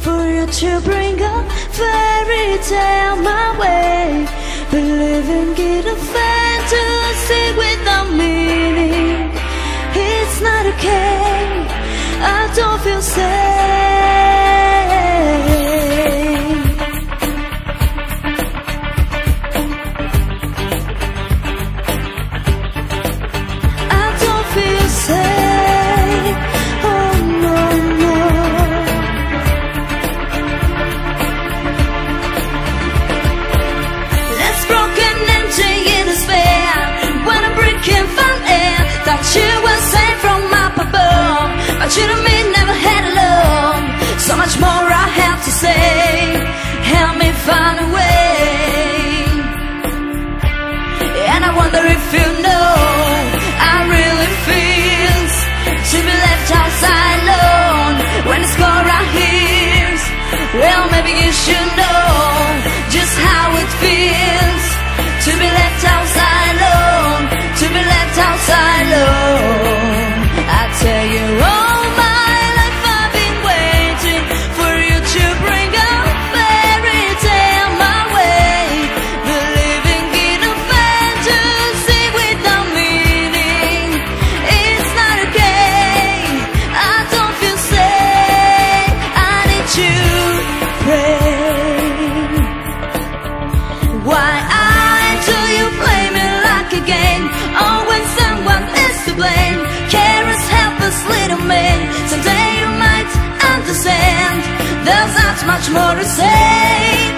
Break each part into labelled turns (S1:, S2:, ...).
S1: for you to bring a fairy tale my way. Believing get a fantasy without meaning. It's not okay. I don't feel safe. Why I do you play me like a game? Oh, when someone is to blame Care us, help us, little man Someday you might understand. There's not much more to say.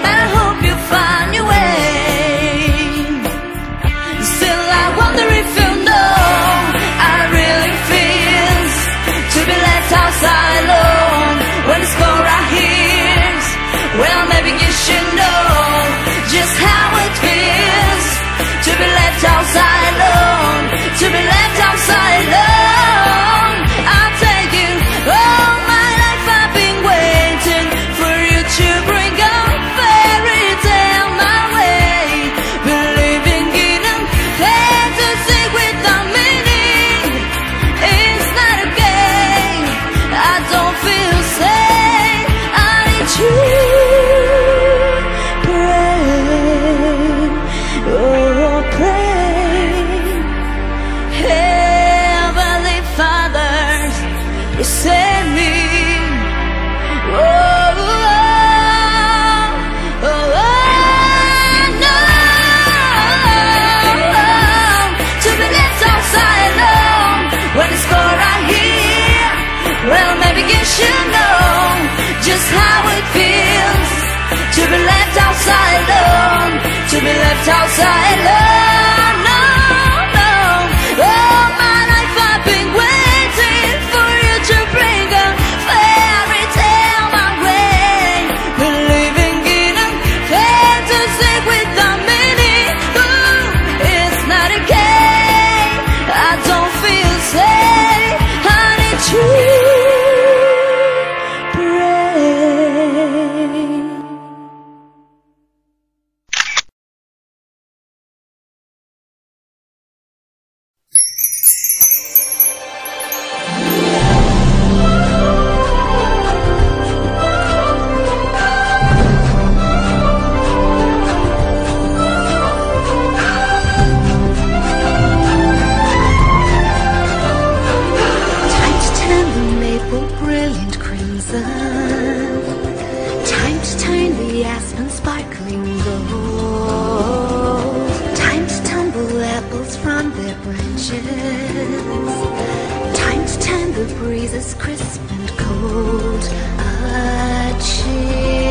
S1: Well, maybe you should know just how it feels to be left outside alone, to be left outside alone.
S2: sun. Time to turn the aspen sparkling gold. Time to tumble apples from their branches. Time to turn the breezes crisp and cold. A chill.